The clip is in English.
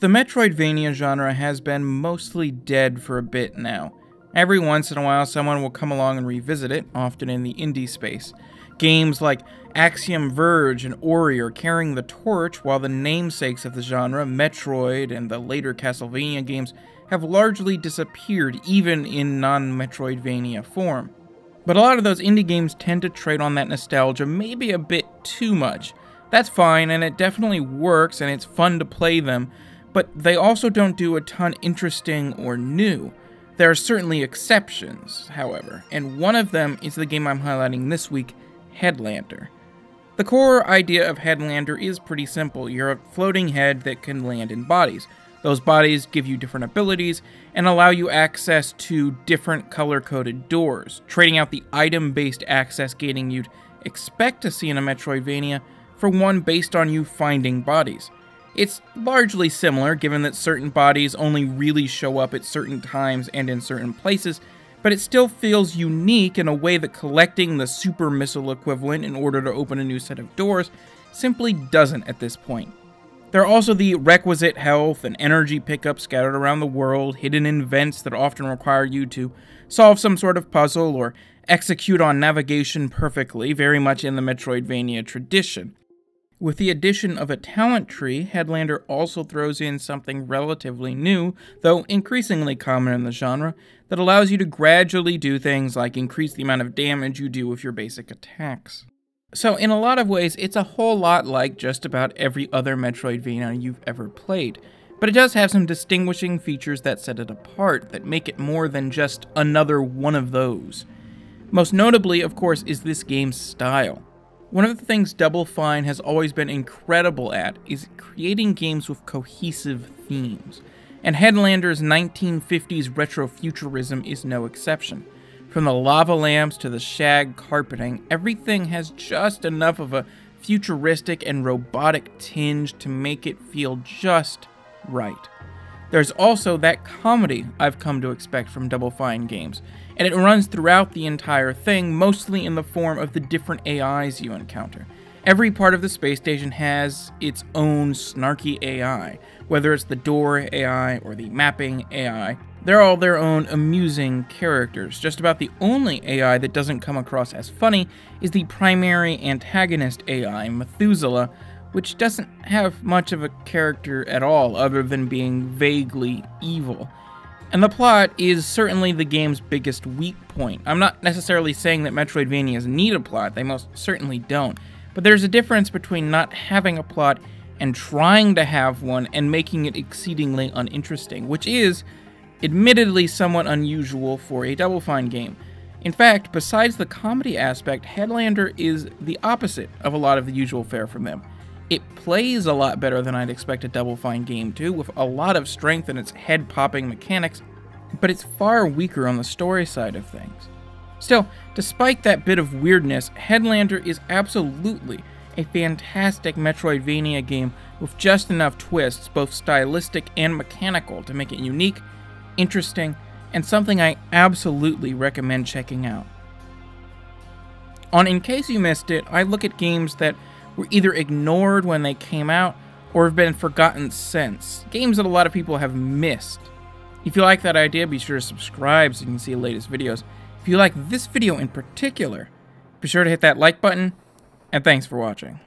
The Metroidvania genre has been mostly dead for a bit now. Every once in a while, someone will come along and revisit it, often in the indie space. Games like Axiom Verge and Ori are carrying the torch, while the namesakes of the genre, Metroid and the later Castlevania games, have largely disappeared even in non Metroidvania form. But a lot of those indie games tend to trade on that nostalgia maybe a bit too much. That's fine, and it definitely works, and it's fun to play them, but they also don't do a ton interesting or new. There are certainly exceptions, however, and one of them is the game I'm highlighting this week, Headlander. The core idea of Headlander is pretty simple. You're a floating head that can land in bodies. Those bodies give you different abilities and allow you access to different color coded doors, trading out the item based access gating you'd expect to see in a Metroidvania for one based on you finding bodies. It's largely similar, given that certain bodies only really show up at certain times and in certain places, but it still feels unique in a way that collecting the super missile equivalent in order to open a new set of doors simply doesn't at this point. There are also the requisite health and energy pickups scattered around the world, hidden in vents that often require you to solve some sort of puzzle or execute on navigation perfectly, very much in the Metroidvania tradition. With the addition of a talent tree, Headlander also throws in something relatively new, though increasingly common in the genre, that allows you to gradually do things like increase the amount of damage you do with your basic attacks. So, in a lot of ways, it's a whole lot like just about every other Metroidvania you've ever played. But it does have some distinguishing features that set it apart, that make it more than just another one of those. Most notably, of course, is this game's style. One of the things Double Fine has always been incredible at is creating games with cohesive themes, and Headlander's 1950s retrofuturism is no exception. From the lava lamps to the shag carpeting, everything has just enough of a futuristic and robotic tinge to make it feel just right. There's also that comedy I've come to expect from Double Fine games, and it runs throughout the entire thing, mostly in the form of the different AIs you encounter. Every part of the space station has its own snarky AI, whether it's the door AI or the mapping AI. They're all their own amusing characters. Just about the only AI that doesn't come across as funny is the primary antagonist AI, Methuselah, which doesn't have much of a character at all other than being vaguely evil. And the plot is certainly the game's biggest weak point. I'm not necessarily saying that Metroidvanias need a plot, they most certainly don't. But there's a difference between not having a plot and trying to have one and making it exceedingly uninteresting, which is, admittedly, somewhat unusual for a Double Fine game. In fact, besides the comedy aspect, Headlander is the opposite of a lot of the usual fare from them. It plays a lot better than I'd expect a Double Fine game to, with a lot of strength in its head popping mechanics, but it's far weaker on the story side of things. Still, despite that bit of weirdness, Headlander is absolutely a fantastic Metroidvania game with just enough twists, both stylistic and mechanical, to make it unique, interesting, and something I absolutely recommend checking out. On In Case You Missed It, I look at games that were either ignored when they came out or have been forgotten since. Games that a lot of people have missed. If you like that idea, be sure to subscribe so you can see the latest videos. If you like this video in particular, be sure to hit that like button, and thanks for watching.